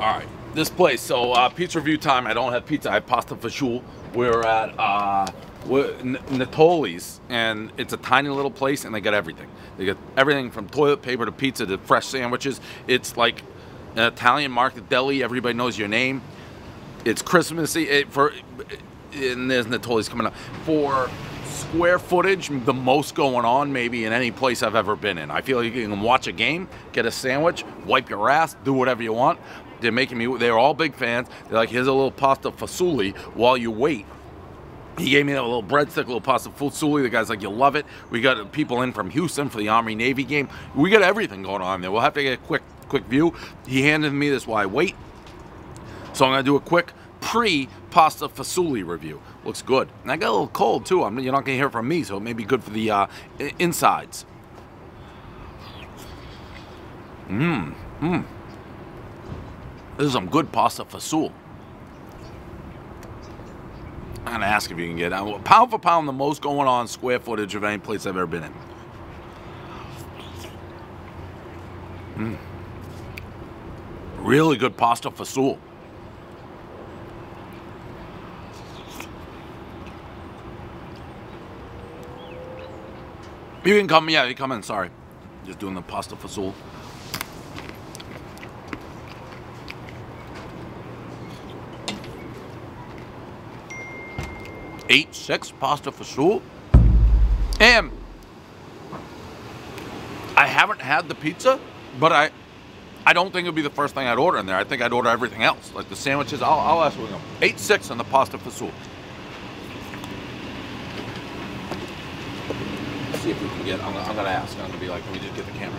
right, this place. So uh, pizza review time. I don't have pizza. I have pasta fagioli. We're at uh, we're Natoli's, and it's a tiny little place, and they got everything. They got everything from toilet paper to pizza to fresh sandwiches. It's like an Italian market deli. Everybody knows your name. It's Christmassy it, for, and there's Natoli's coming up for square footage, the most going on maybe in any place I've ever been in. I feel like you can watch a game, get a sandwich, wipe your ass, do whatever you want. They're making me. They're all big fans. They're like, here's a little pasta fagioli while you wait. He gave me that little breadstick, a little pasta fagioli. The guy's like, you love it. We got people in from Houston for the Army Navy game. We got everything going on there. We'll have to get a quick quick view. He handed me this while I wait. So I'm gonna do a quick pre-pasta fagioli review. Looks good. And I got a little cold too. I'm, you're not gonna hear from me, so it may be good for the uh, insides. Mmm, mmm. This is some good pasta fagioli. I'm gonna ask if you can get uh, pound for pound the most going on square footage of any place I've ever been in. Mm. Really good pasta fagioli. You can come, yeah, you come in, sorry. Just doing the pasta fagioli. Eight, six pasta fagioli. And I haven't had the pizza, but I I don't think it would be the first thing I'd order in there. I think I'd order everything else, like the sandwiches. I'll, I'll ask them. Eight six on the pasta fagioli. See if we can get. I'm, I'm gonna ask. I'm gonna be like, can we just get the camera?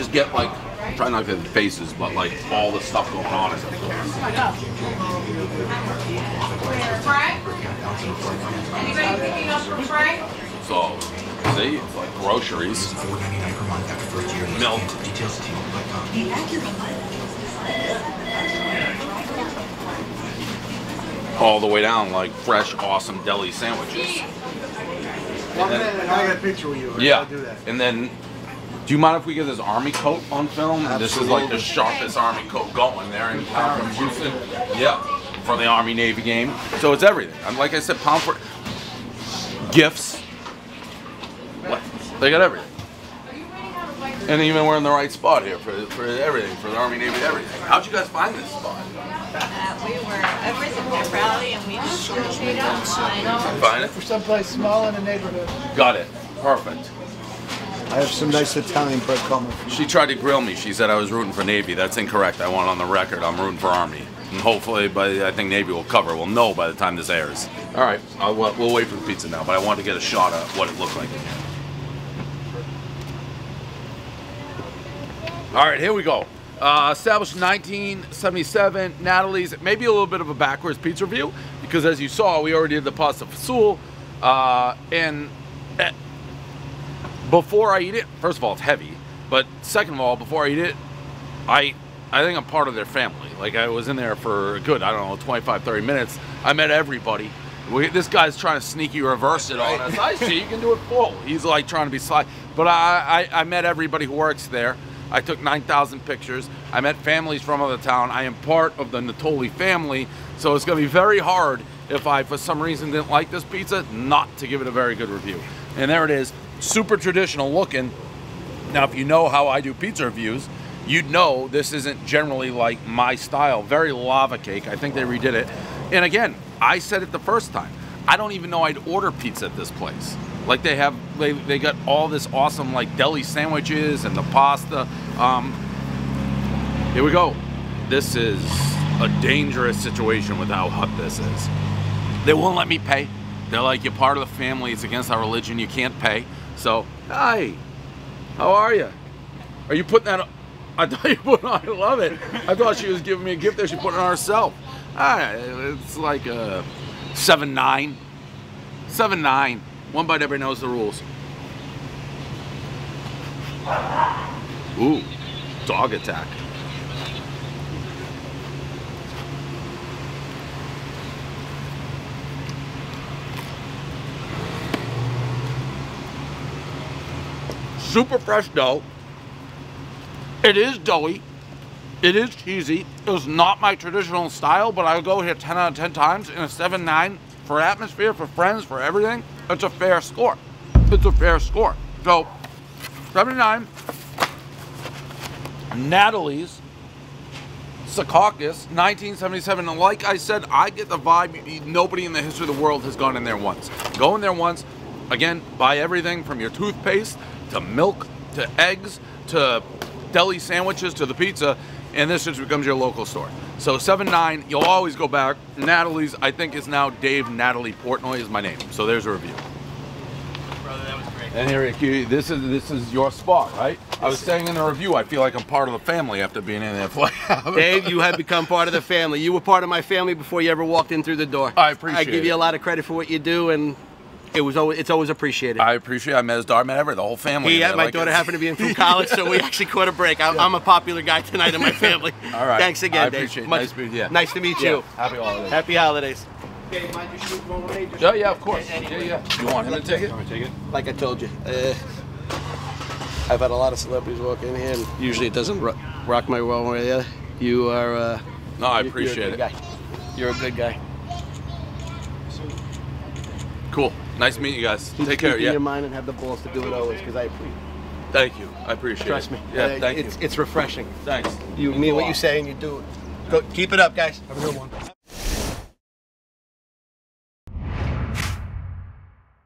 Just get like, try not to get the faces, but like all the stuff going on. As Frank? Anybody picking up from Frank? so, see, it's like groceries, milk. All the way down, like fresh, awesome deli sandwiches. Minute, and I got a picture with you. Yeah, I'll do that. and then, do you mind if we get this army coat on film? This is like the sharpest army coat going there in town from Houston. Yeah, for the Army Navy game. So it's everything. And like I said, pound for gifts. What? They got everything. And even we're in the right spot here for, for everything, for the Army Navy, everything. How'd you guys find this spot? Uh, we were, I was in Pep Rally and we just searched it online. Find it? For someplace small in the neighborhood. Got it. Perfect. I have some nice Italian bread coming. She tried to grill me. She said I was rooting for Navy. That's incorrect. I want on the record I'm rooting for Army. And hopefully, by I think Navy will cover. We'll know by the time this airs. All right, I'll, we'll wait for the pizza now. But I wanted to get a shot of what it looked like. All right, here we go. Uh, established 1977. Natoli's. Maybe a little bit of a backwards pizza review because, as you saw, we already did the pasta fagioli. Uh, and eh, before I eat it, first of all, it's heavy. But second of all, before I eat it, I I think I'm part of their family. Like I was in there for a good, I don't know, 25, 30 minutes. I met everybody. We, this guy's trying to sneaky reverse it on us. I see you can do it full. He's like trying to be sly. But I, I, I met everybody who works there. I took 9,000 pictures. I met families from other town. I am part of the Natoli family. So it's to be very hard if I, for some reason, didn't like this pizza, not to give it a very good review. And there it is. Super traditional looking. Now, if you know how I do pizza reviews, you'd know this isn't generally like my style. Very lava cake. I think they redid it. And again, I said it the first time. I don't even know I'd order pizza at this place. Like they have, they, they got all this awesome like deli sandwiches and the pasta. Um, here we go. This is a dangerous situation with how hot this is. They won't let me pay. They're like, you're part of the family. It's against our religion. You can't pay. So, hi. How are you? Are you putting that? On? I thought you put on. I love it. I thought she was giving me a gift there. She put it on herself. Ah, it's like a seven nine. Seven nine. One bite. Everybody knows the rules. Ooh, dog attack. Super fresh dough. It is doughy. It is cheesy. It was not my traditional style, but I would go here 10 out of 10 times in a 7 9 for atmosphere, for friends, for everything. It's a fair score. It's a fair score. So, 79. Natoli's Secaucus, 1977. And like I said, I get the vibe nobody in the history of the world has gone in there once. Go in there once. Again, buy everything from your toothpaste to milk to eggs to deli sandwiches to the pizza. And this just becomes your local store. So 7-9, you'll always go back. Natoli's, I think, is now Dave Natalie Portnoy is my name. So there's a review. Brother, that was great. And here, you- this is this is your spot, right? I was saying in the review, I feel like I'm part of the family after being in there. for- Dave, you have become part of the family. You were part of my family before you ever walked in through the door. I appreciate it. I give it. you a lot of credit for what you do, and it was always, it's always appreciated. I appreciate. I met his daughter, met every the whole family. he in had there, my like daughter it's- happened to be in from college, so we actually caught a break. I'm, I'm a popular guy tonight in my family. All right. Thanks again, I Dave. appreciate it. Much- Nice to meet you. Nice to meet Yeah. you. Happy holidays. Happy holidays. Yeah, yeah, of course. Yeah, yeah. You want him to take it? Take it. Like I told you, uh, I've had a lot of celebrities walk in here, and usually it doesn't ro- rock my world one way or the other. You are. Uh, No, I you're- appreciate you're a it. good Guy. You're a good guy. Nice to meet you guys. Keep Take care. keep in Yeah. your mind and have the balls to do it always, because I appreciate. Thank you. I appreciate Trust it. me. Yeah. Uh, thank it's, you. It's refreshing. Thanks. You mean what you say and you do it. Go, keep it up, guys. Have a good one.